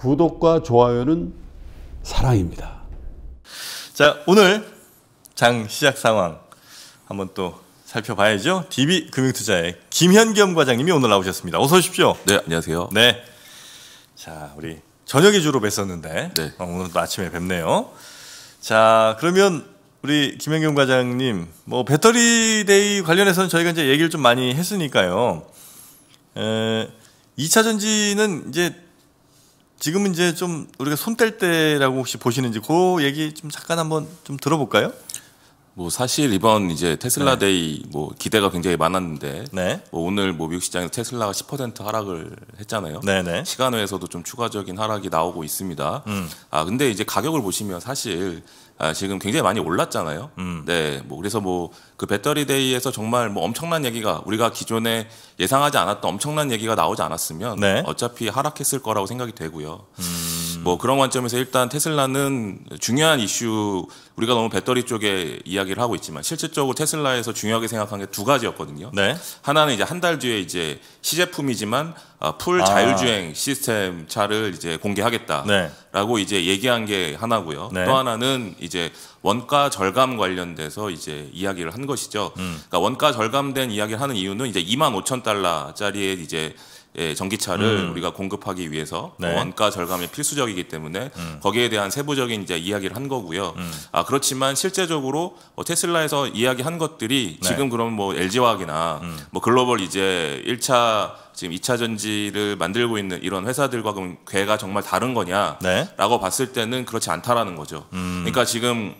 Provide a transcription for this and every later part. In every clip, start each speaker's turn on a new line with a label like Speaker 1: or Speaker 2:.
Speaker 1: 구독과 좋아요는 사랑입니다.
Speaker 2: 자, 오늘 장 시작 상황 한번 또 살펴봐야죠. DB 금융투자의 김현겸 과장님이 오늘 나오셨습니다. 어서 오십시오.
Speaker 3: 네, 안녕하세요.
Speaker 2: 네. 자, 우리 저녁에 주로 뵀었는데
Speaker 3: 네.
Speaker 2: 어, 오늘 또 아침에 뵙네요. 자, 그러면 우리 김현겸 과장님, 뭐 배터리 데이 관련해서는 저희가 이제 얘기를 좀 많이 했으니까요. 에, 2차 전지는 이제 지금은 이제 좀 우리가 손 뗄 때라고 혹시 보시는지 그 얘기 좀 잠깐 한번 좀 들어볼까요?
Speaker 3: 뭐 사실 이번 이제 테슬라 데이 뭐 기대가 굉장히 많았는데
Speaker 2: 네.
Speaker 3: 뭐 오늘 뭐 미국 시장에서 테슬라가 10% 하락을 했잖아요.
Speaker 2: 네네.
Speaker 3: 시간외에서도 좀 추가적인 하락이 나오고 있습니다.
Speaker 2: 음.
Speaker 3: 아 근데 이제 가격을 보시면 사실 아, 지금 굉장히 많이 올랐잖아요.
Speaker 2: 음.
Speaker 3: 네, 뭐 그래서 뭐 그 배터리 데이에서 정말 뭐 엄청난 얘기가 우리가 기존에 예상하지 않았던 엄청난 얘기가 나오지 않았으면
Speaker 2: 네.
Speaker 3: 어차피 하락했을 거라고 생각이 되고요. 뭐 그런 관점에서 일단 테슬라는 중요한 이슈 우리가 너무 배터리 쪽에 이야기를 하고 있지만 실질적으로 테슬라에서 중요하게 생각한 게 두 가지였거든요.
Speaker 2: 네.
Speaker 3: 하나는 이제 한 달 뒤에 이제 시제품이지만 어, 풀
Speaker 2: 아.
Speaker 3: 자율주행 시스템 차를 이제 공개하겠다라고
Speaker 2: 네.
Speaker 3: 이제 얘기한 게 하나고요.
Speaker 2: 네.
Speaker 3: 또 하나는 이제 원가 절감 관련돼서 이제 이야기를 한 것이죠.
Speaker 2: 음.
Speaker 3: 그러니까 원가 절감된 이야기를 하는 이유는 이제 2만 5천 달러짜리의 이제 예, 전기차를
Speaker 2: 음.
Speaker 3: 우리가 공급하기 위해서
Speaker 2: 네. 음.
Speaker 3: 원가 절감이 필수적이기 때문에 거기에 대한 세부적인 이제 이야기를 한 거고요. 아 그렇지만 실제적으로 뭐 테슬라에서 이야기한 것들이
Speaker 2: 네.
Speaker 3: 지금 그럼 뭐 LG화학이나
Speaker 2: 음.
Speaker 3: 뭐 글로벌 이제 1차 지금 2차 전지를 만들고 있는 이런 회사들과 그럼 궤가 정말 다른 거냐라고
Speaker 2: 네.
Speaker 3: 봤을 때는 그렇지 않다라는 거죠.
Speaker 2: 음.
Speaker 3: 그러니까 지금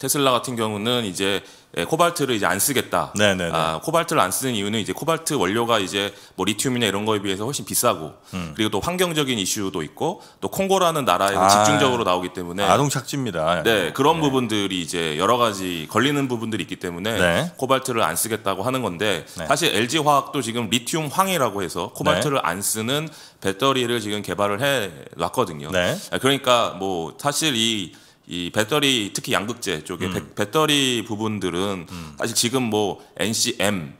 Speaker 3: 테슬라 같은 경우는 이제 예, 코발트를 이제 안 쓰겠다.
Speaker 2: 네네네.
Speaker 3: 아, 코발트를 안 쓰는 이유는 이제 코발트 원료가 이제 뭐 리튬이나 이런 거에 비해서 훨씬 비싸고 그리고 또 환경적인 이슈도 있고 또 콩고라는 나라에서
Speaker 2: 음. 아.
Speaker 3: 집중적으로 나오기 때문에
Speaker 2: 아동 착취입니다.
Speaker 3: 네, 그런 부분들이 이제 여러 가지 걸리는 부분들이 있기 때문에
Speaker 2: 네.
Speaker 3: 코발트를 안 쓰겠다고 하는 건데
Speaker 2: 네.
Speaker 3: 사실 LG 화학도 지금 리튬 황이라고 해서 코발트를 안 쓰는 배터리를 지금 개발을 해 놨거든요.
Speaker 2: 네.
Speaker 3: 그러니까 뭐 사실 이 이 배터리 특히 양극재 쪽에
Speaker 2: 음.
Speaker 3: 배, 배터리 부분들은 사실 지금 뭐 NCM,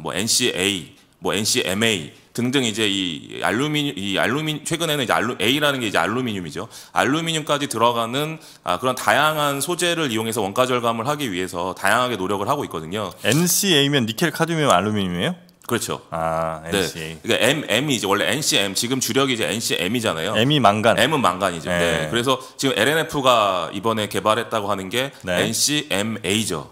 Speaker 3: 뭐 NCA, 뭐 NCMA 등등 이제 이 알루미늄 이 알루미늄 최근에는 이제 알루 A라는 게 이제 알루미늄이죠. 알루미늄까지 들어가는 아, 그런 다양한 소재를 이용해서 원가 절감을 하기 위해서 다양하게 노력을 하고 있거든요.
Speaker 2: NCA면 니켈, 카드뮴, 알루미늄이에요?
Speaker 3: 그렇죠.
Speaker 2: 아,
Speaker 3: 네.
Speaker 2: NCA.
Speaker 3: 그러니까 M M이 이제 원래 NCM 지금 주력이 이제 NCM이잖아요.
Speaker 2: M이 망간.
Speaker 3: M은 망간이죠.
Speaker 2: 네.
Speaker 3: 네. 그래서 지금 LNF가 이번에 개발했다고 하는 게
Speaker 2: 네.
Speaker 3: NCMA죠.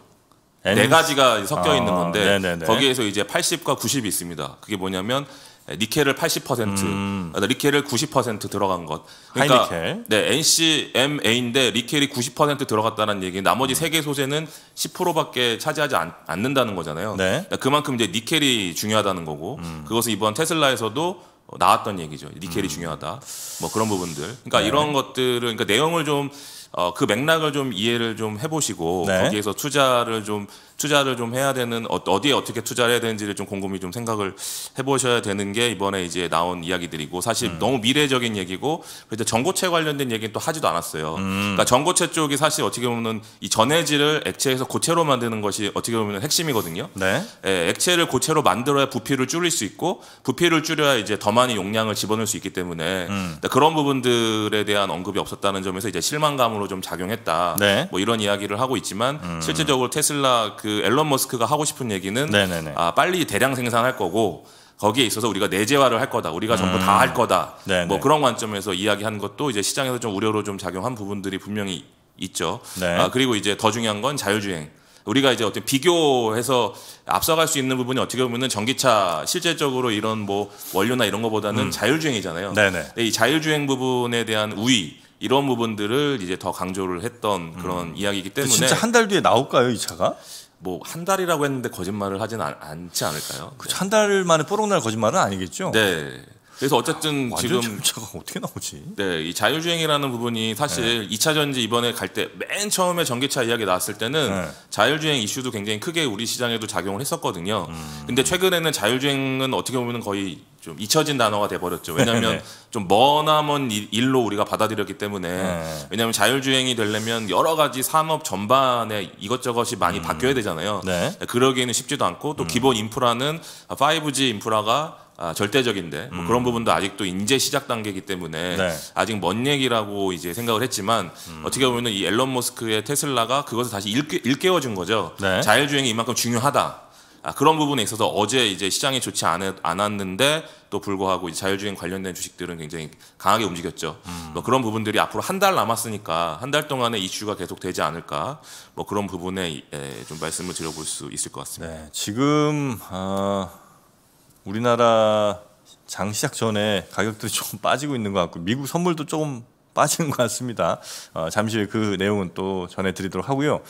Speaker 2: N-
Speaker 3: 네 가지가 섞여
Speaker 2: 아,
Speaker 3: 있는 건데
Speaker 2: 네네네.
Speaker 3: 거기에서 이제 80과 90이 있습니다. 그게 뭐냐면 니켈을 80%, 아, 니켈을 90% 들어간 것. 그러니까
Speaker 2: 음. 하이니켈.
Speaker 3: 네, NCMA인데 니켈이 90% 들어갔다는 얘기. 나머지 세 개 소재는 10%밖에 차지하지 않, 않는다는 거잖아요.
Speaker 2: 네. 음.
Speaker 3: 그러니까 그만큼 이제 니켈이 중요하다는 거고 그것은 이번 테슬라에서도 나왔던 얘기죠.
Speaker 2: 음.
Speaker 3: 니켈이 중요하다. 뭐 그런 부분들. 그러니까
Speaker 2: 네.
Speaker 3: 이런 것들을 그러니까 내용을 좀 어, 그 맥락을 좀 이해를 좀 해보시고
Speaker 2: 네.
Speaker 3: 거기에서 투자를 좀 투자를 좀 해야 되는 어, 어디에 어떻게 투자를 해야 되는지를 좀 곰곰이 좀 생각을 해보셔야 되는 게 이번에 이제 나온 이야기들이고 사실
Speaker 2: 음.
Speaker 3: 너무 미래적인 얘기고 그래서 전고체 관련된 얘기는 또 하지도 않았어요.
Speaker 2: 음.
Speaker 3: 그러니까 전고체 쪽이 사실 어떻게 보면 이 전해질을 액체에서 고체로 만드는 것이 어떻게 보면 핵심이거든요.
Speaker 2: 네.
Speaker 3: 예, 액체를 고체로 만들어야 부피를 줄일 수 있고 부피를 줄여야 이제 더 많이 용량을 집어넣을 수 있기 때문에
Speaker 2: 음.
Speaker 3: 그러니까 그런 부분들에 대한 언급이 없었다는 점에서 이제 실망감으로 좀 작용했다.
Speaker 2: 네. 음.
Speaker 3: 뭐 이런 이야기를 하고 있지만 실제적으로 테슬라 그 앨런 머스크가 하고 싶은 얘기는
Speaker 2: 네네네.
Speaker 3: 아, 빨리 대량 생산할 거고 거기에 있어서 우리가 내재화를 할 거다. 우리가 전부 다할 거다.
Speaker 2: 음. 네네.
Speaker 3: 뭐 그런 관점에서 이야기한 것도 이제 시장에서 좀 우려로 좀 작용한 부분들이 분명히 있죠.
Speaker 2: 네.
Speaker 3: 아, 그리고 이제 더 중요한 건 자율주행. 우리가 이제 어떤 비교해서 앞서갈 수 있는 부분이 어떻게 보면은 전기차 실질적으로 이런 뭐 원료나 이런 거보다는 자율주행이잖아요.
Speaker 2: 음. 네네.
Speaker 3: 근데 이 자율주행 부분에 대한 우위 이런 부분들을 이제 더 강조를 했던 그런 이야기이기 때문에
Speaker 2: 음. 진짜 한 달 뒤에 나올까요, 이 차가?
Speaker 3: 뭐 한 달이라고 했는데 거짓말을 하진 않, 않지 않을까요?
Speaker 2: 한달 만에 뽀록날 거짓말은 아니겠죠?
Speaker 3: 네. 그래서 어쨌든
Speaker 2: 완전
Speaker 3: 지금
Speaker 2: 차가 어떻게 나오지?
Speaker 3: 네, 이 자율주행이라는 부분이 사실 2차 전지 이번에 갈 때 맨 처음에 전기차 이야기 나왔을 때는
Speaker 2: 네.
Speaker 3: 자율주행 이슈도 굉장히 크게 우리 시장에도 작용을 했었거든요. 근데 최근에는 자율주행은 어떻게 보면 거의 좀 잊혀진 단어가 돼버렸죠. 왜냐하면
Speaker 2: 네.
Speaker 3: 좀 머나먼 일- 일로 우리가 받아들였기 때문에
Speaker 2: 네.
Speaker 3: 왜냐하면 자율주행이 되려면 여러 가지 산업 전반에 이것저것이 많이 바뀌어야 되잖아요.
Speaker 2: 네.
Speaker 3: 그러기에는 쉽지도 않고 또 기본 인프라는 5G 인프라가 아, 절대적인데 뭐 그런 부분도 아직도 인재 시작 단계이기 때문에
Speaker 2: 네.
Speaker 3: 아직 먼 얘기라고 이제 생각을 했지만 어떻게 보면은 이 앨런 머스크의 테슬라가 그것을 다시 일깨, 일깨워 준 거죠.
Speaker 2: 네.
Speaker 3: 자율주행이 이만큼 중요하다. 아, 그런 부분에 있어서 어제 이제 시장이 좋지 않, 않았는데 또 불구하고 자율주행 관련된 주식들은 굉장히 강하게 움직였죠. 뭐 그런 부분들이 앞으로 한 달 남았으니까 한 달 동안의 이슈가 계속 되지 않을까. 뭐 그런 부분에 예, 좀 말씀을 드려볼 수 있을 것 같습니다.
Speaker 2: 네, 지금 어, 우리나라 장 시작 전에 가격들이 조금 빠지고 있는 것 같고 미국 선물도 조금 빠지는 것 같습니다. 어, 잠시 후에 그 내용은 또 전해드리도록 하고요.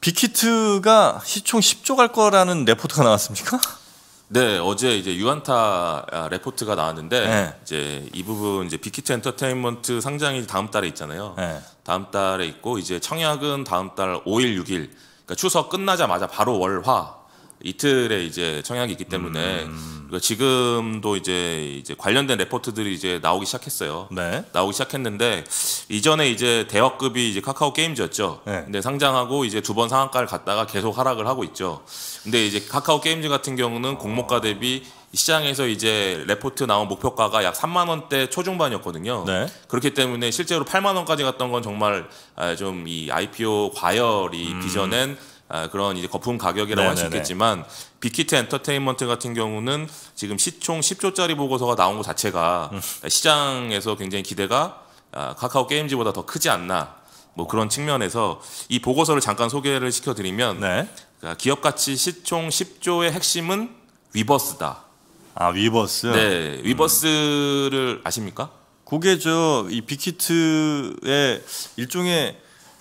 Speaker 2: 빅히트가 시총 10조 갈 거라는 레포트가 나왔습니까?
Speaker 3: 네, 어제 이제 유안타 아, 레포트가 나왔는데
Speaker 2: 네.
Speaker 3: 이제 이 부분 이제 빅히트 엔터테인먼트 상장이 다음 달에 있잖아요.
Speaker 2: 네.
Speaker 3: 다음 달에 있고 이제 청약은 다음 달 5일, 6일. 그러니까 추석 끝나자마자 바로 월화 이틀에 이제 청약이 있기 때문에
Speaker 2: 음.
Speaker 3: 그러니까 지금도 이제 이제 관련된 레포트들이 이제 나오기 시작했어요.
Speaker 2: 네.
Speaker 3: 나오기 시작했는데 이전에 이제 대역급이 이제 카카오 게임즈였죠.
Speaker 2: 네.
Speaker 3: 근데 상장하고 이제 두 번 상한가를 갔다가 계속 하락을 하고 있죠. 근데 이제 카카오 게임즈 같은 경우는 공모가 대비 시장에서 이제 레포트 나온 목표가가 약 3만 원대 초중반이었거든요.
Speaker 2: 네.
Speaker 3: 그렇기 때문에 실제로 8만 원까지 갔던 건 정말 아, 좀이 IPO 과열이 빚어낸 아, 그런 이제 거품 가격이라고 할수
Speaker 2: 음.
Speaker 3: 있겠지만 빅히트 엔터테인먼트 같은 경우는 지금 시총 10조짜리 보고서가 나온 것 자체가
Speaker 2: 음.
Speaker 3: 시장에서 굉장히 기대가 아, 카카오 게임즈보다 더 크지 않나 뭐 그런 측면에서 이 보고서를 잠깐 소개를 시켜드리면
Speaker 2: 네.
Speaker 3: 그러니까 기업 가치 시총 10조의 핵심은 위버스다.
Speaker 2: 아 위버스.
Speaker 3: 네, 위버스를 아십니까?
Speaker 2: 그게 저 이 빅히트의 일종의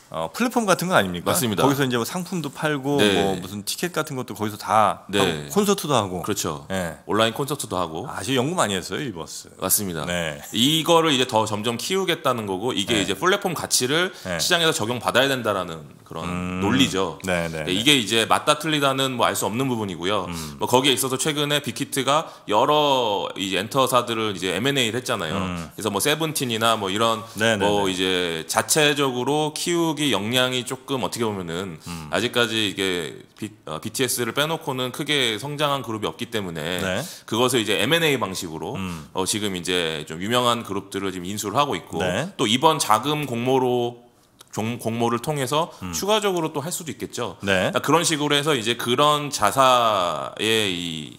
Speaker 2: 어, 플랫폼 같은 거 아닙니까?
Speaker 3: 맞습니다.
Speaker 2: 거기서 이제 뭐 상품도 팔고
Speaker 3: 네.
Speaker 2: 뭐 무슨 티켓 같은 것도 거기서 다
Speaker 3: 네.
Speaker 2: 하고 콘서트도 하고.
Speaker 3: 그렇죠.
Speaker 2: 네.
Speaker 3: 온라인 콘서트도 하고
Speaker 2: 아주 연구 많이 했어요 위버스.
Speaker 3: 맞습니다.
Speaker 2: 네.
Speaker 3: 이거를 이제 더 점점 키우겠다는 거고 이게 이제 플랫폼 가치를
Speaker 2: 네.
Speaker 3: 시장에서 적용 받아야 된다라는 그런 논리죠.
Speaker 2: 네, 네,
Speaker 3: 네, 이게 이제 맞다 틀리다는 뭐 알 수 없는 부분이고요.
Speaker 2: 음.
Speaker 3: 뭐 거기에 있어서 최근에 빅히트가 여러 이 엔터사들을 이제 M&A를 했잖아요. 그래서 뭐 세븐틴이나 뭐 이런
Speaker 2: 음. 네, 네,
Speaker 3: 뭐
Speaker 2: 네.
Speaker 3: 이제 자체적으로 키우기 역량이 조금 어떻게 보면은
Speaker 2: 음.
Speaker 3: 아직까지 이게 비, 어, BTS를 빼놓고는 크게 성장한 그룹이 없기 때문에
Speaker 2: 네. 음.
Speaker 3: 그것을 이제 M&A 방식으로 어, 지금 이제 좀 유명한 그룹들을 지금 인수를 하고 있고
Speaker 2: 네.
Speaker 3: 또 이번 자금 공모로 종- 공모를 통해서 추가적으로 또 할 수도 있겠죠.
Speaker 2: 음. 네.
Speaker 3: 그러니까 그런 식으로 해서 이제 그런 자사의 이,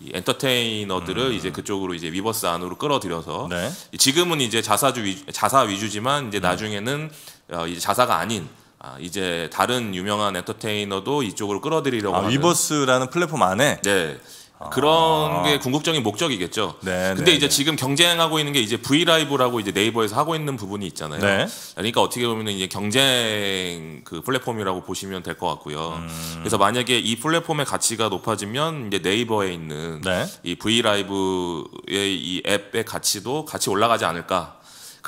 Speaker 3: 이 엔터테이너들을 이제 그쪽으로 이제 위버스 안으로 끌어들여서
Speaker 2: 음. 네.
Speaker 3: 지금은 이제 자사주 위, 자사 위주지만 이제 나중에는 어, 이제 자사가 아닌 아, 이제 다른 유명한 엔터테이너도 이쪽으로 끌어들이려고
Speaker 2: 아
Speaker 3: 하는
Speaker 2: 위버스라는 플랫폼 안에
Speaker 3: 네. 그런 게 궁극적인 목적이겠죠.
Speaker 2: 아. 네,
Speaker 3: 근데
Speaker 2: 네,
Speaker 3: 이제
Speaker 2: 네.
Speaker 3: 지금 경쟁하고 있는 게 이제 V 라이브라고 이제 네이버에서 하고 있는 부분이 있잖아요.
Speaker 2: 네.
Speaker 3: 그러니까 어떻게 보면 이제 경쟁 그 플랫폼이라고 보시면 될 것 같고요.
Speaker 2: 음.
Speaker 3: 그래서 만약에 이 플랫폼의 가치가 높아지면 이제 네이버에 있는
Speaker 2: 네.
Speaker 3: 이 V 라이브의 이 앱의 가치도 같이 올라가지 않을까.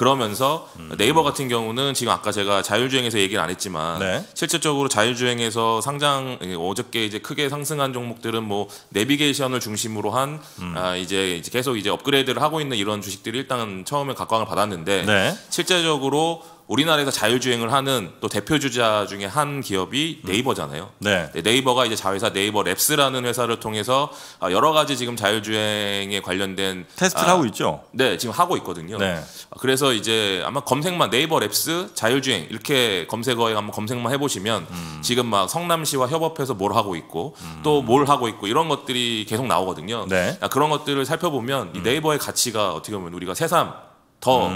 Speaker 3: 그러면서
Speaker 2: 음.
Speaker 3: 네이버 같은 경우는 지금 아까 제가 자율주행에서 얘기를 안 했지만
Speaker 2: 네.
Speaker 3: 실질적으로 자율주행에서 상장 예, 어저께 이제 크게 상승한 종목들은 뭐 내비게이션을 중심으로 한
Speaker 2: 음.
Speaker 3: 아, 이제 이제 계속 이제 업그레이드를 하고 있는 이런 주식들이 일단 처음에 각광을 받았는데
Speaker 2: 네.
Speaker 3: 실제적으로 우리나라에서 자율주행을 하는 또 대표 주자 중에 한 기업이 네이버잖아요.
Speaker 2: 네.
Speaker 3: 네, 네이버가 이제 자회사 네이버 랩스라는 회사를 통해서 아, 여러 가지 지금 자율주행에 관련된
Speaker 2: 테스트를
Speaker 3: 아,
Speaker 2: 하고 있죠.
Speaker 3: 네, 지금 하고 있거든요.
Speaker 2: 네.
Speaker 3: 아, 그래서 이제 아마 검색만 네이버 랩스 자율주행 이렇게 검색어에 한번 검색만 해보시면
Speaker 2: 음.
Speaker 3: 지금 막 성남시와 협업해서 뭘 하고 있고 또뭘 하고 있고 이런 것들이 계속 나오거든요.
Speaker 2: 네.
Speaker 3: 아, 그런 것들을 살펴보면 이 네이버의 가치가 어떻게 보면 우리가 새삼 더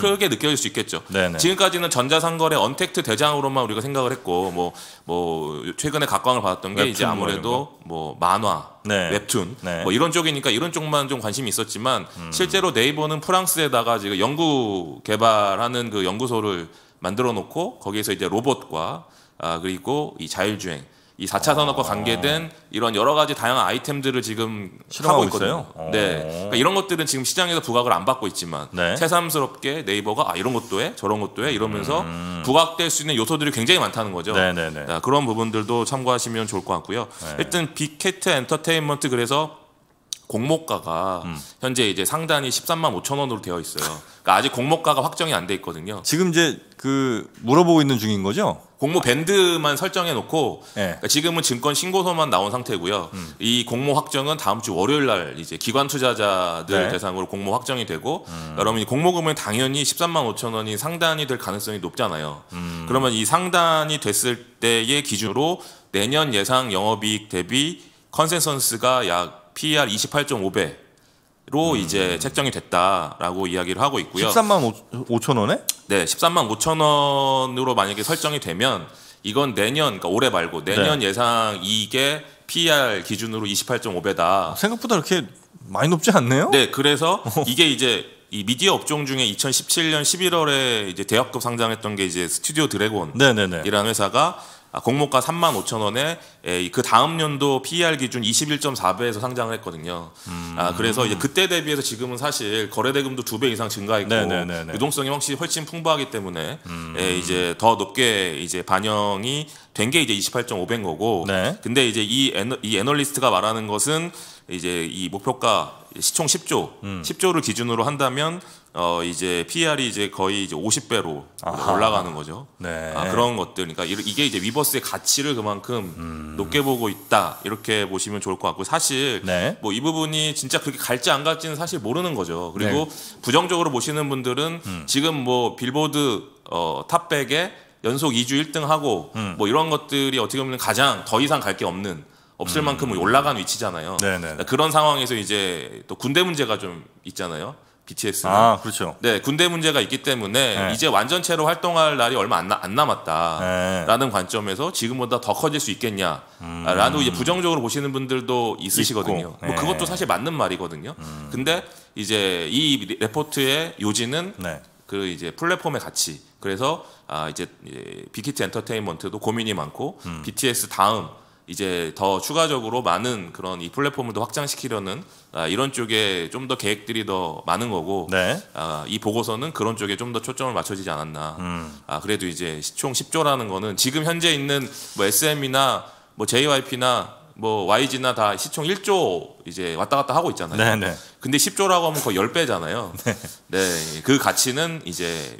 Speaker 3: 크게 느껴질 수 있겠죠.
Speaker 2: 음. 네네.
Speaker 3: 지금까지는 전자상거래 언택트 대장으로만 우리가 생각을 했고 뭐뭐 최근에 각광을 받았던 게 이제
Speaker 2: 뭐
Speaker 3: 아무래도 뭐 만화,
Speaker 2: 네.
Speaker 3: 웹툰
Speaker 2: 네. 음.
Speaker 3: 뭐 이런 쪽이니까 이런 쪽만 좀 관심이 있었지만 실제로 네이버는 프랑스에다가 지금 연구 개발하는 그 연구소를 만들어 놓고 거기에서 이제 로봇과 아 그리고 이 자율주행 이 4차 산업과 관계된 이런 여러 가지 다양한 아이템들을 지금
Speaker 2: 하고
Speaker 3: 있거든요.
Speaker 2: 있어요?
Speaker 3: 네.
Speaker 2: 오.
Speaker 3: 그러니까 이런 것들은 지금 시장에서 부각을 안 받고 있지만
Speaker 2: 네.
Speaker 3: 새삼스럽게 네이버가 아 이런 것도 해 저런 것도 해 이러면서 부각될 수 있는 요소들이 굉장히 많다는 거죠.
Speaker 2: 음. 네네네.
Speaker 3: 자, 그런 부분들도 참고하시면 좋을 것 같고요.
Speaker 2: 네.
Speaker 3: 일단 빅히트 엔터테인먼트 그래서 공모가가
Speaker 2: 음.
Speaker 3: 현재 이제 상단이 13만 5천 원으로 되어 있어요. 그러니까 아직 공모가가 확정이 안 돼 있거든요.
Speaker 2: 지금 이제 그 물어보고 있는 중인 거죠?
Speaker 3: 공모 밴드만 설정해 놓고
Speaker 2: 네. 음.
Speaker 3: 그러니까 지금은 증권 신고서만 나온 상태고요. 이 공모 확정은 다음 주 월요일 날 이제 기관 투자자들
Speaker 2: 네. 음.
Speaker 3: 대상으로 공모 확정이 되고 여러분 이 공모가는 당연히 13만 5천 원이 상단이 될 가능성이 높잖아요.
Speaker 2: 음.
Speaker 3: 그러면 이 상단이 됐을 때의 기준으로 내년 예상 영업이익 대비 컨센서스가 약 PER 28.5배로 이제 책정이 됐다라고 이야기를 하고 있고요.
Speaker 2: 13만 5, 천 원에?
Speaker 3: 네, 13만 5천 원으로 만약에 설정이 되면 이건 내년, 그러니까 올해 말고 내년
Speaker 2: 네.
Speaker 3: 예상 이익의 PER 기준으로 28.5배다.
Speaker 2: 생각보다 그렇게 많이 높지 않네요?
Speaker 3: 네, 그래서 이게 이제 이 미디어 업종 중에 2017년 11월에 이제 대학급 상장했던 게 이제 스튜디오 드래곤
Speaker 2: 네네네.
Speaker 3: 이라는 회사가 아, 공모가 3만 5천 원에 에, 그 다음 연도 PER 기준 21.4배에서 상장을 했거든요.
Speaker 2: 음.
Speaker 3: 아, 그래서 이제 그때 대비해서 지금은 사실 거래대금도 두 배 이상 증가했고
Speaker 2: 네네네네. 음.
Speaker 3: 유동성이 훨씬 훨씬 풍부하기 때문에 에, 이제 더 높게 이제 반영이 된 게 이제 28.5배인 거고.
Speaker 2: 네.
Speaker 3: 근데 이제 이, 애너, 이 애널리스트가 말하는 것은 이제 이 목표가 시총 10조,
Speaker 2: 음.
Speaker 3: 10조를 기준으로 한다면 어 이제 PER이 이제 거의 이제 50배로
Speaker 2: 아하.
Speaker 3: 올라가는 거죠.
Speaker 2: 네.
Speaker 3: 아, 그런 것들, 그러니까 이- 이게 이제 위버스의 가치를 그만큼
Speaker 2: 음.
Speaker 3: 높게 보고 있다 이렇게 보시면 좋을 것 같고 사실
Speaker 2: 네.
Speaker 3: 뭐이 부분이 진짜 그렇게 갈지 안 갈지는 사실 모르는 거죠. 그리고
Speaker 2: 네.
Speaker 3: 부정적으로 보시는 분들은
Speaker 2: 음.
Speaker 3: 지금 뭐 빌보드 어, 탑백에 연속 2주 1등하고
Speaker 2: 음.
Speaker 3: 뭐 이런 것들이 어떻게 보면 가장 더 이상 갈 게 없는 없을 만큼 올라간 위치잖아요.
Speaker 2: 음. 네네.
Speaker 3: 그런 상황에서 이제 또 군대 문제가 좀 있잖아요. BTS는.
Speaker 2: 아, 그렇죠.
Speaker 3: 네, 군대 문제가 있기 때문에
Speaker 2: 네.
Speaker 3: 이제 완전체로 활동할 날이 얼마 안, 나- 안 남았다라는
Speaker 2: 네.
Speaker 3: 관점에서 지금보다 더 커질 수 있겠냐라는 이제 부정적으로 보시는 분들도 있으시거든요.
Speaker 2: 음.
Speaker 3: 뭐
Speaker 2: 네. 음.
Speaker 3: 그것도 사실 맞는 말이거든요. 근데 이제 이 레포트의 요지는
Speaker 2: 네.
Speaker 3: 그 이제 플랫폼의 가치. 그래서 아 이제 빅히트 엔터테인먼트도 고민이 많고
Speaker 2: 음.
Speaker 3: BTS 다음 이제 더 추가적으로 많은 그런 이 플랫폼을 더 확장시키려는 아, 이런 쪽에 좀 더 계획들이 더 많은 거고
Speaker 2: 네.
Speaker 3: 아, 이 보고서는 그런 쪽에 좀 더 초점을 맞춰지지 않았나.
Speaker 2: 음.
Speaker 3: 아, 그래도 이제 총 10조라는 거는 지금 현재 있는 뭐 SM이나 뭐 JYP나 뭐 YG나 다 시총 1조 이제 왔다 갔다 하고 있잖아요.
Speaker 2: 네네.
Speaker 3: 근데 10조라고 하면 거의 10배잖아요. 네. 그 가치는 이제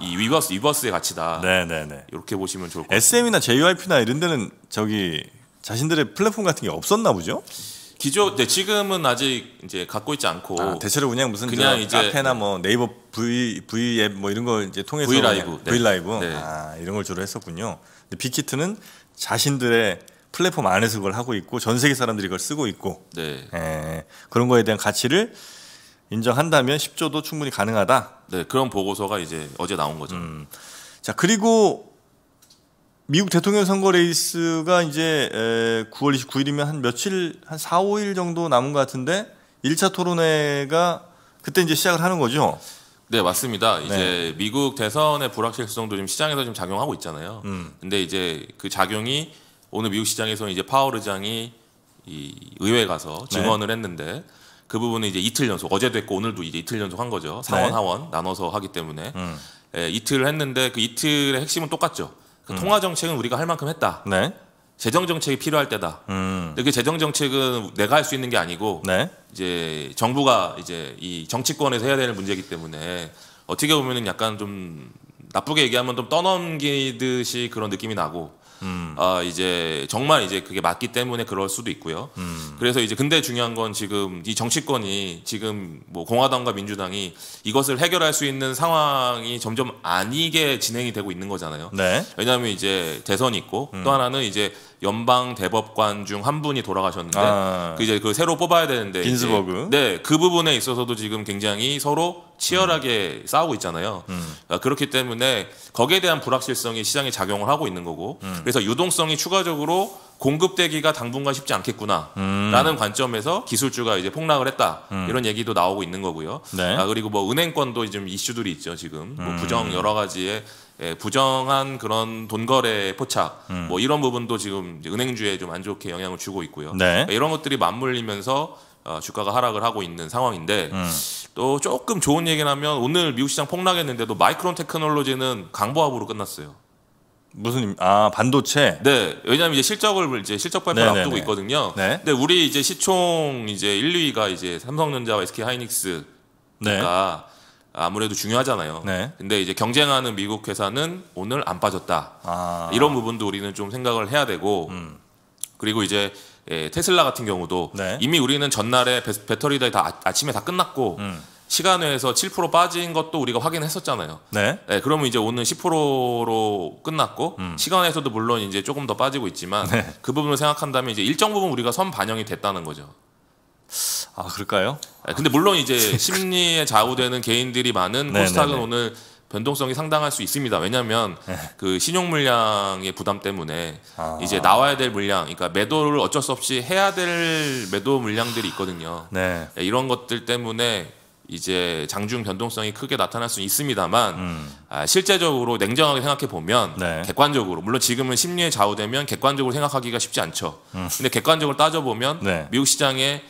Speaker 3: 이, 이 위버스, 위버스의 가치다.
Speaker 2: 네네네.
Speaker 3: 이렇게 보시면 좋을 것 같아요.
Speaker 2: SM이나 JYP나 이런 데는 저기 자신들의 플랫폼 같은 게 없었나 보죠?
Speaker 3: 기존, 네, 지금은 아직 이제 갖고 있지 않고.
Speaker 2: 아, 대체로 그냥 무슨
Speaker 3: 그냥
Speaker 2: 저
Speaker 3: 이제-
Speaker 2: 카페나 뭐 네이버 V V 앱 뭐 이런 거 이제 통해서
Speaker 3: V 라이브, 네.
Speaker 2: V 라이브
Speaker 3: 네.
Speaker 2: 아, 이런 걸 주로 했었군요. 근데 빅히트는 자신들의 플랫폼 안에서 그걸 하고 있고 전 세계 사람들이 그걸 쓰고 있고
Speaker 3: 네.
Speaker 2: 예, 그런 거에 대한 가치를 인정한다면 10조도 충분히 가능하다.
Speaker 3: 네, 그런 보고서가 이제 어제 나온 거죠.
Speaker 2: 음. 자 그리고 미국 대통령 선거 레이스가 이제 에, 9월 29일이면 한 며칠 한 4, 5일 정도 남은 것 같은데 1차 토론회가 그때 이제 시작을 하는 거죠.
Speaker 3: 네, 맞습니다. 이제
Speaker 2: 네.
Speaker 3: 미국 대선의 불확실성도 지금 시장에서 좀 작용하고 있잖아요.
Speaker 2: 음.
Speaker 3: 근데 이제 그 작용이 오늘 미국 시장에서는 이제 파월 의장이 이 의회에 가서
Speaker 2: 네.
Speaker 3: 증언을 했는데 그 부분은 이제 이틀 연속 어제도 했고 오늘도 이제 이틀 연속 한 거죠. 상원
Speaker 2: 네.
Speaker 3: 하원 나눠서 하기 때문에
Speaker 2: 음.
Speaker 3: 예, 이틀 했는데 그 이틀의 핵심은 똑같죠. 그 통화 정책은 우리가 할 만큼 했다.
Speaker 2: 네.
Speaker 3: 재정 정책이 필요할 때다.
Speaker 2: 음.
Speaker 3: 근데 그 재정 정책은 내가 할 수 있는 게 아니고
Speaker 2: 네.
Speaker 3: 이제 정부가 이제 이 정치권에서 해야 되는 문제이기 때문에 어떻게 보면은 약간 좀 나쁘게 얘기하면 좀 떠넘기듯이 그런 느낌이 나고
Speaker 2: 음.
Speaker 3: 아 이제 정말 이제 그게 맞기 때문에 그럴 수도 있고요.
Speaker 2: 음.
Speaker 3: 그래서 이제 근데 중요한 건 지금 이 정치권이 지금 뭐 공화당과 민주당이 이것을 해결할 수 있는 상황이 점점 아니게 진행이 되고 있는 거잖아요.
Speaker 2: 네.
Speaker 3: 왜냐하면 이제 대선이 있고
Speaker 2: 음.
Speaker 3: 또 하나는 이제 연방 대법관 중 한 분이 돌아가셨는데
Speaker 2: 아.
Speaker 3: 그 이제 그 새로 뽑아야 되는데 이제
Speaker 2: 긴스버그.
Speaker 3: 네, 그 부분에 있어서도 지금 굉장히 서로 치열하게 싸우고 있잖아요.
Speaker 2: 음.
Speaker 3: 아, 그렇기 때문에 거기에 대한 불확실성이 시장에 작용을 하고 있는 거고
Speaker 2: 음.
Speaker 3: 그래서 유동성이 추가적으로 공급되기가 당분간 쉽지 않겠구나라는
Speaker 2: 음.
Speaker 3: 관점에서 기술주가 이제 폭락을 했다 이런 얘기도 나오고 있는 거고요.
Speaker 2: 네.
Speaker 3: 아, 그리고 뭐 은행권도 좀 이슈들이 있죠 지금
Speaker 2: 음.
Speaker 3: 뭐 부정 여러 가지의 예, 부정한 그런 돈 거래 포착
Speaker 2: 음.
Speaker 3: 뭐 이런 부분도 지금 은행주에 좀 안 좋게 영향을 주고 있고요.
Speaker 2: 네.
Speaker 3: 이런 것들이 맞물리면서 어, 주가가 하락을 하고 있는 상황인데
Speaker 2: 음.
Speaker 3: 또 조금 좋은 얘기를 하면 오늘 미국 시장 폭락했는데도 마이크론 테크놀로지는 강보합으로 끝났어요.
Speaker 2: 무슨 아 반도체.
Speaker 3: 네, 왜냐하면 이제 실적을 이제 실적 발표를
Speaker 2: 네네네.
Speaker 3: 앞두고 있거든요.
Speaker 2: 네.
Speaker 3: 근데 우리 이제 시총 이제 1, 2위가 이제 삼성전자와 SK 하이닉스가
Speaker 2: 네.
Speaker 3: 아무래도 중요하잖아요.
Speaker 2: 네.
Speaker 3: 근데 이제 경쟁하는 미국 회사는 오늘 안 빠졌다.
Speaker 2: 아
Speaker 3: 이런 부분도 우리는 좀 생각을 해야 되고 그리고 이제 예, 테슬라 같은 경우도
Speaker 2: 네.
Speaker 3: 이미 우리는 전날에 배, 배터리가 다 아- 아침에 다 끝났고 시간외에서 7% 빠진 것도 우리가 확인했었잖아요.
Speaker 2: 네.
Speaker 3: 네, 그러면 이제 오늘 10%로 끝났고 시간에서도 물론 이제 조금 더 빠지고 있지만 그 부분을 생각한다면 이제 일정 부분 우리가 선 반영이 됐다는 거죠.
Speaker 2: 아 그럴까요?
Speaker 3: 네, 근데 물론 이제 심리에 좌우되는 개인들이 많은
Speaker 2: 네,
Speaker 3: 코스닥은
Speaker 2: 네, 네.
Speaker 3: 오늘 변동성이 상당할 수 있습니다. 왜냐하면 그 신용 물량의 부담 때문에
Speaker 2: 아.
Speaker 3: 이제 나와야 될 물량, 그러니까 매도를 어쩔 수 없이 해야 될 매도 물량들이 있거든요.
Speaker 2: 네.
Speaker 3: 네, 이런 것들 때문에 이제 장중 변동성이 크게 나타날 수 있습니다만 아, 실제적으로 냉정하게 생각해 보면
Speaker 2: 음. 네.
Speaker 3: 객관적으로 물론 지금은 심리에 좌우되면 객관적으로 생각하기가 쉽지 않죠. 근데 객관적으로 따져 보면
Speaker 2: 음. 네.
Speaker 3: 미국 시장에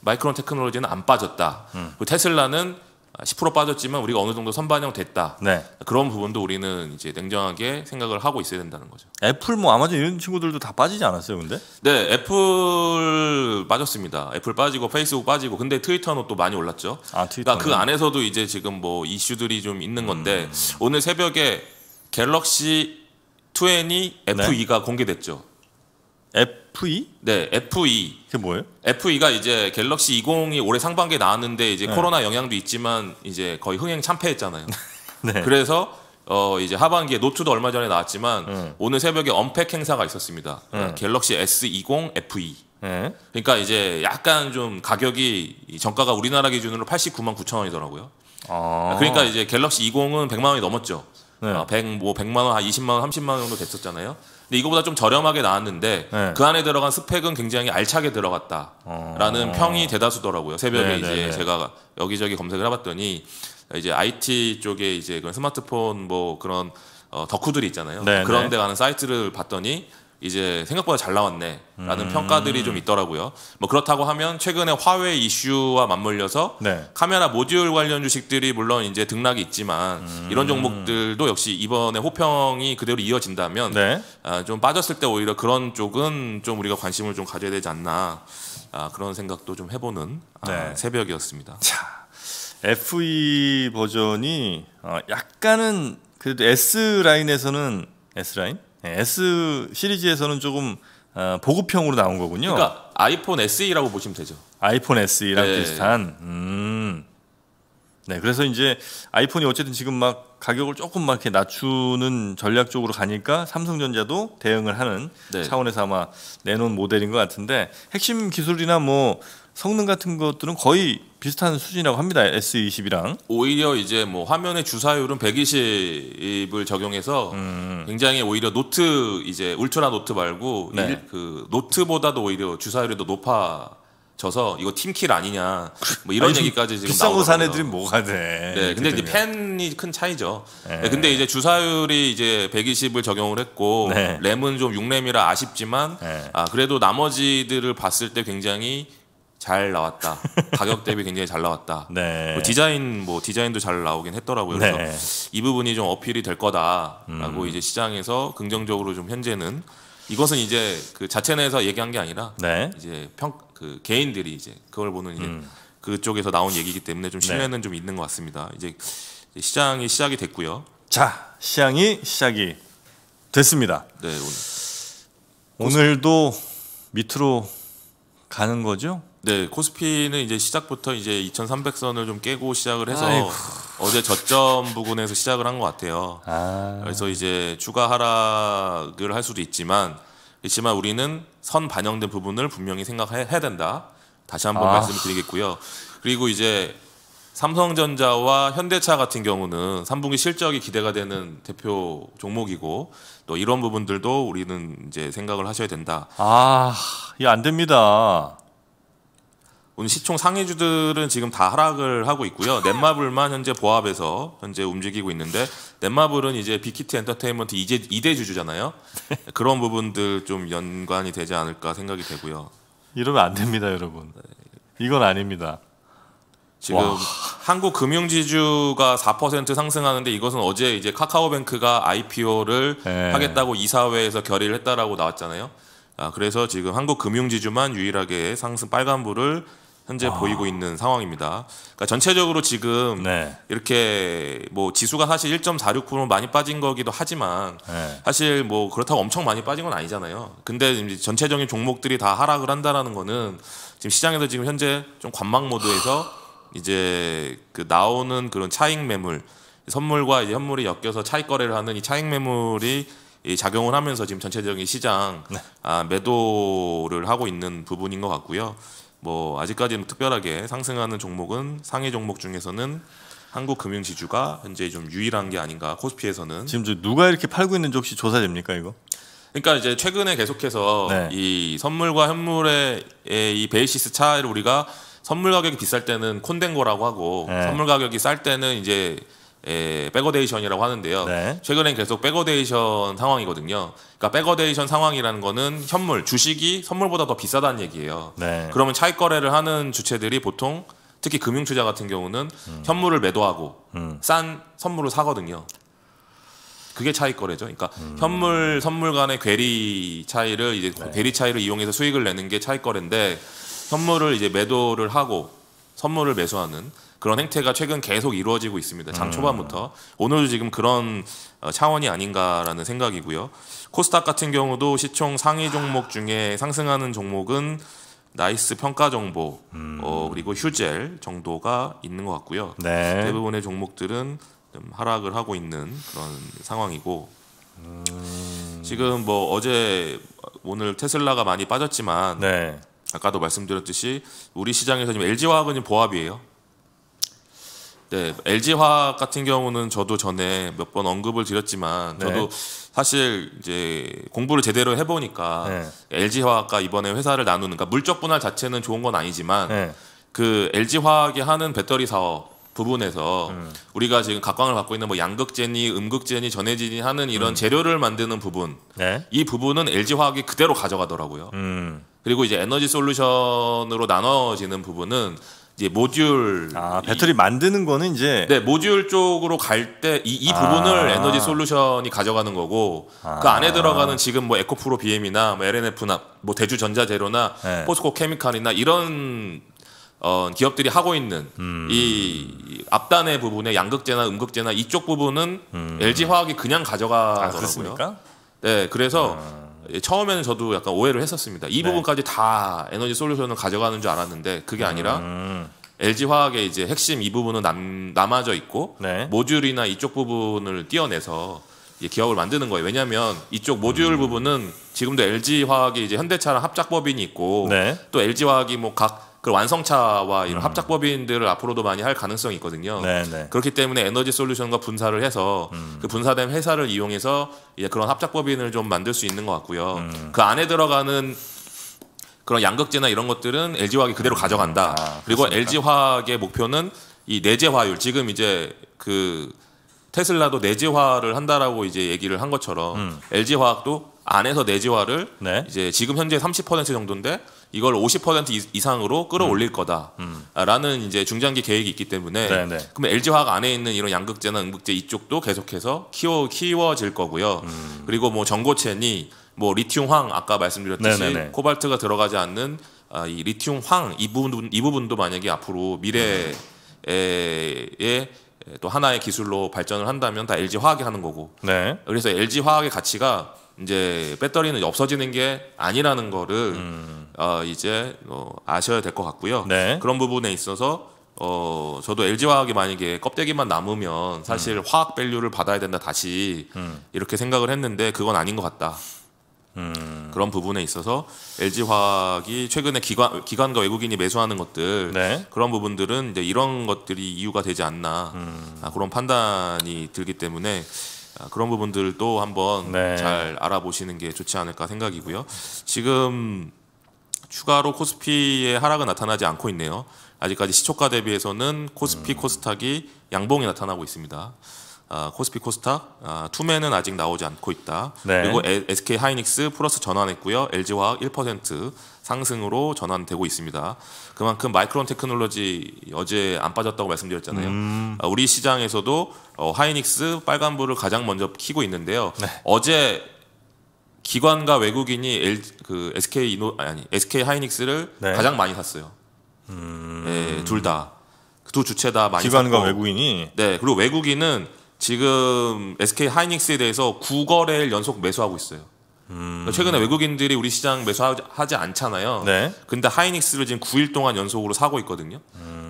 Speaker 3: 마이크론 테크놀로지는 안 빠졌다.
Speaker 2: 음.
Speaker 3: 그리고 테슬라는 10% 빠졌지만 우리가 어느 정도 선반영 됐다.
Speaker 2: 네.
Speaker 3: 그런 부분도 우리는 이제 냉정하게 생각을 하고 있어야 된다는 거죠.
Speaker 2: 애플 뭐 아마존 이런 친구들도 다 빠지지 않았어요, 근데?
Speaker 3: 네, 애플 빠졌습니다. 애플 빠지고 페이스북 빠지고 근데 트위터는 또 많이 올랐죠.
Speaker 2: 아 트위터.
Speaker 3: 그러니까 그 안에서도 이제 지금 뭐 이슈들이 좀 있는 건데
Speaker 2: 음.
Speaker 3: 오늘 새벽에 갤럭시 20 FE가
Speaker 2: 네.
Speaker 3: 공개됐죠.
Speaker 2: FE?
Speaker 3: 네, FE.
Speaker 2: 그게 뭐예요?
Speaker 3: FE가 이제 갤럭시 20이 올해 상반기에 나왔는데 이제
Speaker 2: 네.
Speaker 3: 코로나 영향도 있지만 이제 거의 흥행 참패했잖아요.
Speaker 2: 네.
Speaker 3: 그래서 어 이제 하반기에 노트도 얼마 전에 나왔지만
Speaker 2: 음.
Speaker 3: 오늘 새벽에 언팩 행사가 있었습니다. 갤럭시 S20 FE.
Speaker 2: 네.
Speaker 3: 그러니까 이제 약간 좀 가격이 이 정가가 우리나라 기준으로 89만 9천 원이더라고요.
Speaker 2: 아.
Speaker 3: 그러니까 이제 갤럭시 20은 100만 원이 넘었죠.
Speaker 2: 네.
Speaker 3: 어, 100, 뭐 100만 원, 한 20만 원, 30만 원 정도 됐었잖아요. 근데 이거보다 좀 저렴하게 나왔는데
Speaker 2: 네.
Speaker 3: 그 안에 들어간 스펙은 굉장히 알차게 들어갔다라는 평이 대다수더라고요. 새벽에
Speaker 2: 어. 네,
Speaker 3: 이제
Speaker 2: 네, 네.
Speaker 3: 제가 여기저기 검색을 해봤더니 이제 IT 쪽에 이제 그런 스마트폰 뭐 그런 어, 덕후들이 있잖아요.
Speaker 2: 네,
Speaker 3: 그런
Speaker 2: 네.
Speaker 3: 데 가는 사이트를 봤더니 이제 생각보다 잘 나왔네라는
Speaker 2: 음.
Speaker 3: 평가들이 좀 있더라고요. 뭐 그렇다고 하면 최근에 화웨이 이슈와 맞물려서
Speaker 2: 네.
Speaker 3: 카메라 모듈 관련 주식들이 물론 이제 등락이 있지만
Speaker 2: 음.
Speaker 3: 이런 종목들도 역시 이번에 호평이 그대로 이어진다면
Speaker 2: 네.
Speaker 3: 아, 좀 빠졌을 때 오히려 그런 쪽은 좀 우리가 관심을 좀 가져야 되지 않나 아, 그런 생각도 좀 해보는 아,
Speaker 2: 네.
Speaker 3: 새벽이었습니다.
Speaker 2: 자, FE 버전이 어, 약간은 그래도 S 라인에서는 S 라인, 네, S 시리즈에서는 조금 어, 보급형으로 나온 거군요.
Speaker 3: 그러니까 아이폰 SE라고 보시면 되죠.
Speaker 2: 아이폰 SE랑
Speaker 3: 네.
Speaker 2: 비슷한. 음. 네, 그래서 이제 아이폰이 어쨌든 지금 막 가격을 조금 막 이렇게 낮추는 전략 쪽으로 가니까 삼성전자도 대응을 하는
Speaker 3: 네.
Speaker 2: 차원에서 아마 내놓은 모델인 것 같은데 핵심 기술이나 뭐 성능 같은 것들은 거의 비슷한 수준이라고 합니다. S20이랑.
Speaker 3: 오히려 이제 뭐 화면의 주사율은 120을 적용해서
Speaker 2: 음.
Speaker 3: 굉장히 오히려 노트 이제 울트라 노트 말고
Speaker 2: 네.
Speaker 3: 일- 그 노트보다도 오히려 주사율이 더 높아져서 이거 팀킬 아니냐 뭐 이런
Speaker 2: 아니,
Speaker 3: 얘기까지 지금
Speaker 2: 비싼 거 산. 애들이 뭐가 돼?
Speaker 3: 네, 근데 이제
Speaker 2: 그러면.
Speaker 3: 팬이 큰 차이죠.
Speaker 2: 네.
Speaker 3: 네, 근데 이제 주사율이 이제 120을 적용을 했고
Speaker 2: 네.
Speaker 3: 램은 좀 6램이라 아쉽지만
Speaker 2: 네.
Speaker 3: 아 그래도 나머지들을 봤을 때 굉장히 잘 나왔다. 가격 대비 굉장히 잘 나왔다.
Speaker 2: 네.
Speaker 3: 뭐 디자인 뭐 디자인도 잘 나오긴 했더라고요. 그래서
Speaker 2: 네. 음.
Speaker 3: 이 부분이 좀 어필이 될 거다라고 이제 시장에서 긍정적으로 좀 현재는 이것은 이제 그 자체 내에서 얘기한 게 아니라
Speaker 2: 네.
Speaker 3: 이제 평 그 개인들이 이제 그걸 보는 이제
Speaker 2: 음.
Speaker 3: 그쪽에서 나온 얘기이기 때문에
Speaker 2: 네.
Speaker 3: 좀 신뢰는 좀 있는 것 같습니다. 이제 시장이 시작이 됐고요.
Speaker 2: 자, 시장이 시작이 됐습니다.
Speaker 3: 네, 오늘.
Speaker 2: 오늘도 밑으로 가는 거죠?
Speaker 3: 네, 코스피는 이제 시작부터 이제 2,300선을 좀 깨고 시작을 해서
Speaker 2: 아이고.
Speaker 3: 어제 저점 부근에서 시작을 한 것 같아요.
Speaker 2: 아,
Speaker 3: 그래서 이제 추가 하락을 할 수도 있지만 있지만 우리는 선 반영된 부분을 분명히 생각해야 된다. 다시 한번
Speaker 2: 아.
Speaker 3: 말씀을 드리겠고요. 그리고 이제 삼성전자와 현대차 같은 경우는 3분기 실적이 기대가 되는 대표 종목이고 또 이런 부분들도 우리는 이제 생각을 하셔야 된다.
Speaker 2: 아, 이게 안 됩니다.
Speaker 3: 오늘 시총 상위주들은 지금 다 하락을 하고 있고요. 넷마블만 현재 보합해서 현재 움직이고 있는데 넷마블은 이제 빅히트 엔터테인먼트 이제 2대 주주잖아요. 그런 부분들 좀 연관이 되지 않을까 생각이 되고요.
Speaker 2: 이러면 안 됩니다, 여러분. 이건 아닙니다.
Speaker 3: 지금
Speaker 2: 와.
Speaker 3: 한국 금융지주가 4% 상승하는데 이것은 어제 이제 카카오뱅크가 IPO를
Speaker 2: 네.
Speaker 3: 하겠다고 이사회에서 결의를 했다라고 나왔잖아요. 아, 그래서 지금 한국 금융지주만 유일하게 상승 빨간불을 현재 보이고 있는 상황입니다. 그러니까 전체적으로 지금
Speaker 2: 네.
Speaker 3: 이렇게 뭐 지수가 사실 1.46% 많이 빠진 거기도 하지만
Speaker 2: 네.
Speaker 3: 사실 뭐 그렇다고 엄청 많이 빠진 건 아니잖아요. 근데 이제 전체적인 종목들이 다 하락을 한다라는 거는 지금 시장에서 지금 현재 좀 관망 모드에서 이제 그 나오는 그런 차익 매물 선물과 이제 현물이 엮여서 차익 거래를 하는 이 차익 매물이 이 작용을 하면서 지금 전체적인 시장 아, 매도를 하고 있는 부분인 것 같고요. 뭐 아직까지는 특별하게 상승하는 종목은 상위 종목 중에서는 한국 금융 지주가 현재 좀 유일한 게 아닌가 코스피에서는
Speaker 2: 지금 저 누가 이렇게 팔고 있는지 혹시 조사됩니까 이거?
Speaker 3: 그러니까 이제 최근에 계속해서
Speaker 2: 네.
Speaker 3: 이 선물과 현물의 이 베이시스 차이를 우리가 선물 가격이 비쌀 때는 콘덴고라고 하고
Speaker 2: 네.
Speaker 3: 선물 가격이 쌀 때는 이제 에, backwardation이라고 하는데요.
Speaker 2: 네.
Speaker 3: 최근엔 계속 backwardation 상황이거든요. 그러니까 backwardation 상황이라는 거는 현물 주식이 선물보다 더 비싸다는 얘기예요.
Speaker 2: 네.
Speaker 3: 그러면 차익 거래를 하는 주체들이 보통 특히 금융투자 같은 경우는
Speaker 2: 음.
Speaker 3: 현물을 매도하고 싼 선물을 사거든요. 그게 차익 거래죠. 그러니까
Speaker 2: 음.
Speaker 3: 현물 선물 간의 괴리 차이를 이제
Speaker 2: 네.
Speaker 3: 괴리 차이를 이용해서 수익을 내는 게 차익 거래인데 현물을 이제 매도를 하고 선물을 매수하는 그런 행태가 최근 계속 이루어지고 있습니다.
Speaker 2: 음.
Speaker 3: 장 초반부터 오늘도 지금 그런 어, 차원이 아닌가라는 생각이고요. 코스닥 같은 경우도 시총 상위 종목 중에 상승하는 종목은 나이스 평가 정보 어, 그리고 휴젤 정도가 있는 것 같고요.
Speaker 2: 음. 네.
Speaker 3: 대부분의 종목들은 좀 하락을 하고 있는 그런 상황이고 지금 뭐 어제 오늘 테슬라가 많이 빠졌지만
Speaker 2: 네.
Speaker 3: 아까도 말씀드렸듯이 우리 시장에서 지금 LG화학은 지금 보합이에요. 네, LG화학 같은 경우는 저도 전에 몇 번 언급을 드렸지만
Speaker 2: 네.
Speaker 3: 저도 사실 이제 공부를 제대로 해보니까
Speaker 2: 네.
Speaker 3: LG화학과 이번에 회사를 나누는 그러니까 물적 분할 자체는 좋은 건 아니지만
Speaker 2: 네.
Speaker 3: 그 LG화학이 하는 배터리 사업 부분에서
Speaker 2: 음.
Speaker 3: 우리가 지금 각광을 받고 있는 뭐 양극재니, 음극재니, 전해진이 하는
Speaker 2: 음.
Speaker 3: 이런 재료를 만드는 부분
Speaker 2: 네.
Speaker 3: 이 부분은 LG화학이 그대로 가져가더라고요.
Speaker 2: 음.
Speaker 3: 그리고 이제 에너지 솔루션으로 나눠지는 부분은 이제 모듈
Speaker 2: 아 배터리 만드는 거는 이제
Speaker 3: 네 모듈 쪽으로 갈 때 이이
Speaker 2: 아.
Speaker 3: 부분을 에너지 솔루션이 가져가는 거고
Speaker 2: 아.
Speaker 3: 그 안에 들어가는 지금 뭐 에코프로 BM이나 뭐 LNF나 뭐 대주 전자재료나
Speaker 2: 네.
Speaker 3: 포스코 케미칼이나 이런 어, 기업들이 하고 있는
Speaker 2: 음.
Speaker 3: 이 앞단의 부분에 양극재나 음극재나 이쪽 부분은 LG 화학이 그냥
Speaker 2: 아,
Speaker 3: 가져가더라고요.
Speaker 2: 그렇습니까?
Speaker 3: 네, 그래서 예, 처음에는 저도 약간 오해를 했었습니다. 이
Speaker 2: 네.
Speaker 3: 부분까지 다 에너지 솔루션을 가져가는 줄 알았는데 그게 아니라
Speaker 2: 음.
Speaker 3: LG 화학의 이제 핵심 이 부분은 남, 남아져 있고
Speaker 2: 네.
Speaker 3: 모듈이나 이쪽 부분을 띄어내서 기업을 만드는 거예요. 왜냐하면 이쪽 모듈
Speaker 2: 음.
Speaker 3: 부분은 지금도 LG 화학이 이제 현대차랑 합작 법인이 있고
Speaker 2: 네.
Speaker 3: 또 LG 화학이 뭐각 그 완성차와 이런 합작 법인들을 앞으로도 많이 할 가능성이 있거든요.
Speaker 2: 음. 네, 네.
Speaker 3: 그렇기 때문에 에너지 솔루션과 분사를 해서 그 분사된 회사를 이용해서 이제 그런 합작 법인을 좀 만들 수 있는 것 같고요.
Speaker 2: 음.
Speaker 3: 그 안에 들어가는 그런 양극재나 이런 것들은 LG 화학이 그대로 가져간다.
Speaker 2: 아,
Speaker 3: 그리고
Speaker 2: 그렇습니까?
Speaker 3: LG 화학의 목표는 이 내재화율 지금 이제 그 테슬라도 내재화를 한다라고 이제 얘기를 한 것처럼 LG 화학도 안에서 내재화를
Speaker 2: 음. 네.
Speaker 3: 이제 지금 현재 30% 정도인데 이걸 50% 이- 이상으로 끌어올릴 거다라는 이제 중장기 계획이 있기 때문에
Speaker 2: 음. 네, 네.
Speaker 3: 그럼 LG 화학 안에 있는 이런 양극재나 음극재 이쪽도 계속해서 키워 키워질 거고요.
Speaker 2: 음.
Speaker 3: 그리고 뭐 전고체니 뭐 리튬 황 아까 말씀드렸듯이
Speaker 2: 네, 네, 네.
Speaker 3: 코발트가 들어가지 않는 아, 이 리튬 황 이 부분 이 부분도 만약에 앞으로 미래에 또 하나의 기술로 발전을 한다면 다 LG 화학이 하는 거고
Speaker 2: 네.
Speaker 3: 그래서 LG 화학의 가치가 이제 배터리는 없어지는 게 아니라는 거를 어, 이제 어, 아셔야 될 것 같고요.
Speaker 2: 음. 네.
Speaker 3: 그런 부분에 있어서 어, 저도 LG 화학이 만약에 껍데기만 남으면 사실
Speaker 2: 음.
Speaker 3: 화학 밸류를 받아야 된다 다시 이렇게 생각을 했는데 그건 아닌 것 같다.
Speaker 2: 음.
Speaker 3: 그런 부분에 있어서 LG 화학이 최근에 기관 기관과 외국인이 매수하는 것들
Speaker 2: 네.
Speaker 3: 그런 부분들은 이제 이런 것들이 이유가 되지 않나
Speaker 2: 음.
Speaker 3: 아, 그런 판단이 들기 때문에 아, 그런 부분들도 한번
Speaker 2: 네.
Speaker 3: 잘 알아보시는 게 좋지 않을까 생각이고요. 지금 추가로 코스피의 하락은 나타나지 않고 있네요. 아직까지 시초가 대비해서는 코스피, 코스닥이 양봉이 나타나고 있습니다. 아, 코스피 코스닥, 아, 투매는 아직 나오지 않고 있다.
Speaker 2: 네.
Speaker 3: 그리고 에- SK 하이닉스 플러스 전환했고요. LG화학 1% 상승으로 전환되고 있습니다. 그만큼 마이크론 테크놀로지 어제 안 빠졌다고 말씀드렸잖아요.
Speaker 2: 음.
Speaker 3: 아, 우리 시장에서도 어, 하이닉스 빨간불을 가장 먼저 켜고 있는데요.
Speaker 2: 네.
Speaker 3: 어제 기관과 외국인이 L, 그 SK 이노 아니 SK 하이닉스를
Speaker 2: 네. 음.
Speaker 3: 가장 많이 샀어요. 네, 둘 다. 두 주체 다 많이
Speaker 2: 기관과
Speaker 3: 샀고.
Speaker 2: 외국인이
Speaker 3: 네, 그리고 외국인은 지금 SK 하이닉스에 대해서 9거래일 연속 매수하고 있어요. 그러니까 최근에 외국인들이 우리 시장 매수하지 않잖아요.
Speaker 2: 음. 네.
Speaker 3: 근데 하이닉스를 지금 9일 동안 연속으로 사고 있거든요.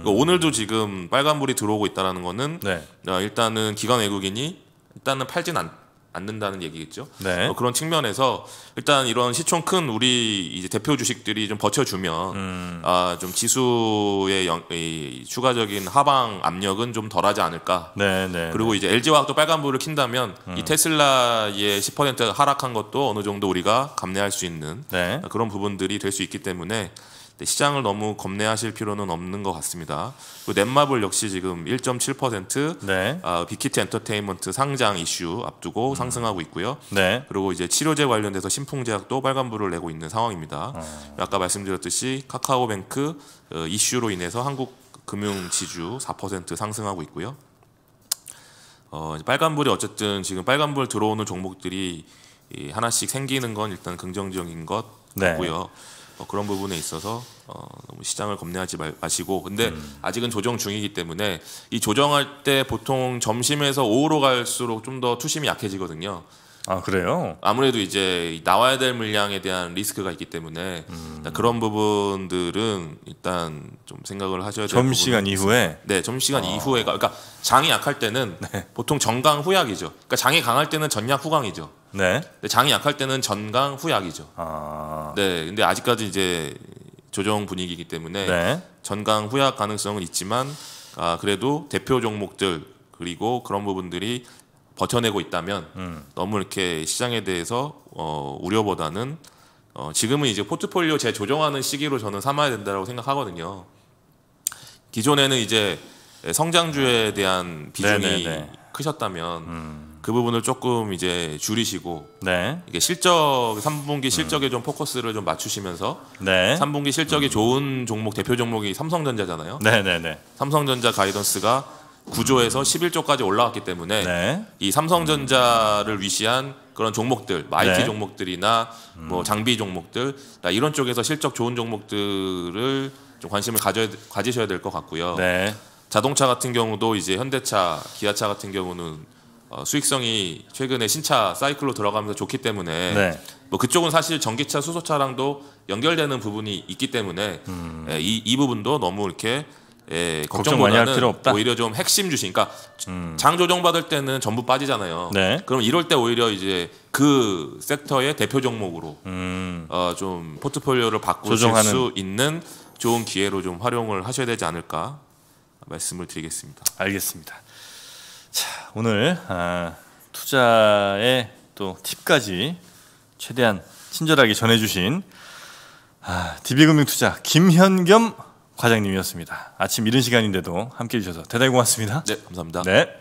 Speaker 3: 그러니까 오늘도 지금 빨간불이 들어오고 있다는 거는
Speaker 2: 네.
Speaker 3: 어, 일단은 기관 외국인이 일단은 팔진 않, 않는다는 얘기겠죠.
Speaker 2: 네.
Speaker 3: 어, 그런 측면에서 일단 이런 시총 큰 우리 이제 대표 주식들이 좀 버텨주면
Speaker 2: 음.
Speaker 3: 아, 좀 지수의 영, 이, 추가적인 하방 압력은 좀 덜하지 않을까.
Speaker 2: 네, 네.
Speaker 3: 그리고 이제 LG화학도 빨간불을 킨다면 이 테슬라의 10% 하락한 것도 어느 정도 우리가 감내할 수 있는
Speaker 2: 네.
Speaker 3: 그런 부분들이 될 수 있기 때문에 네, 시장을 너무 겁내하실 필요는 없는 것 같습니다. 그리고 넷마블 역시 지금 1.7%
Speaker 2: 네.
Speaker 3: 아, 빅히트 엔터테인먼트 상장 이슈 앞두고 상승하고 있고요.
Speaker 2: 네.
Speaker 3: 그리고 이제 치료제 관련돼서 신풍제약도 빨간불을 내고 있는 상황입니다. 아까 말씀드렸듯이 카카오뱅크 어, 이슈로 인해서 한국 금융 지주 4% 상승하고 있고요. 어, 빨간불이 어쨌든 지금 빨간불 들어오는 종목들이 이 하나씩 생기는 건 일단 긍정적인 것
Speaker 2: 네.
Speaker 3: 같고요. 어, 그런 부분에 있어서 어, 너무 시장을 겁내하지 말- 마시고 근데
Speaker 2: 음.
Speaker 3: 아직은 조정 중이기 때문에 이 조정할 때 보통 점심에서 오후로 갈수록 좀 더 투심이 약해지거든요.
Speaker 2: 아, 그래요?
Speaker 3: 아무래도 이제 나와야 될 물량에 대한 리스크가 있기 때문에
Speaker 2: 음.
Speaker 3: 일단 그런 부분들은 일단 좀 생각을 하셔야 될
Speaker 2: 점심시간 이후에
Speaker 3: 네, 점심시간 이후에 가 그러니까 장이 약할 때는
Speaker 2: 네.
Speaker 3: 보통 전강 후약이죠. 그러니까 장이 강할 때는 전약 후강이죠.
Speaker 2: 네.
Speaker 3: 근데 장이 약할 때는 전강 후약이죠.
Speaker 2: 아.
Speaker 3: 네, 근데 아직까지 이제 조정 분위기이기 때문에
Speaker 2: 네.
Speaker 3: 전강 후약 가능성은 있지만 아, 그래도 대표 종목들 그리고 그런 부분들이 버텨내고 있다면
Speaker 2: 음.
Speaker 3: 너무 이렇게 시장에 대해서 어, 우려보다는 어, 지금은 이제 포트폴리오 재조정하는 시기로 저는 삼아야 된다고 생각하거든요. 기존에는 이제 성장주에 대한 비중이
Speaker 2: 네네네. 음.
Speaker 3: 크셨다면 그 부분을 조금 이제 줄이시고
Speaker 2: 네.
Speaker 3: 이게 실적 3분기
Speaker 2: 음.
Speaker 3: 실적에 좀 포커스를 좀 맞추시면서
Speaker 2: 네.
Speaker 3: 3분기 실적이 좋은 종목 대표 종목이 삼성전자잖아요.
Speaker 2: 네, 네, 네.
Speaker 3: 삼성전자 가이던스가 9조에서 11조까지 올라왔기 때문에
Speaker 2: 네.
Speaker 3: 이 삼성전자를 위시한 그런 종목들, 뭐 IT
Speaker 2: 네.
Speaker 3: 종목들이나 뭐 장비 종목들 나 이런 쪽에서 실적 좋은 종목들을 좀 관심을 가져야 가지셔야 될 것 같고요.
Speaker 2: 네.
Speaker 3: 자동차 같은 경우도 이제 현대차, 기아차 같은 경우는 어, 수익성이 최근에 신차 사이클로 들어가면서 좋기 때문에
Speaker 2: 네.
Speaker 3: 뭐 그쪽은 사실 전기차, 수소차랑도 연결되는 부분이 있기 때문에 예, 이, 이 부분도 너무 이렇게 예,
Speaker 2: 음. 걱정 많이 할 필요 없다?
Speaker 3: 오히려 좀 핵심 주식, 그러니까 장 조정 받을 때는 전부 빠지잖아요.
Speaker 2: 네.
Speaker 3: 그럼 이럴 때 오히려 이제 그 섹터의 대표 종목으로
Speaker 2: 음.
Speaker 3: 어, 좀 포트폴리오를 바꾸실
Speaker 2: 조정하는.
Speaker 3: 수 있는 좋은 기회로 좀 활용을 하셔야 되지 않을까 말씀을 드리겠습니다.
Speaker 2: 알겠습니다. 자, 오늘 아, 투자의 또 팁까지 최대한 친절하게 전해주신 아, DB금융 투자 김현겸 과장님이었습니다. 아침 이른 시간인데도 함께 해 주셔서 대단히 고맙습니다.
Speaker 3: 네, 감사합니다.
Speaker 2: 네.